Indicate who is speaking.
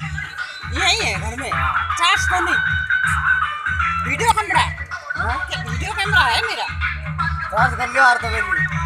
Speaker 1: यही है घर में चार्ज तो नहीं वीडियो कैमरा वीडियो कैमरा है मेरा
Speaker 2: चार्ज कर लियो और तो मेरी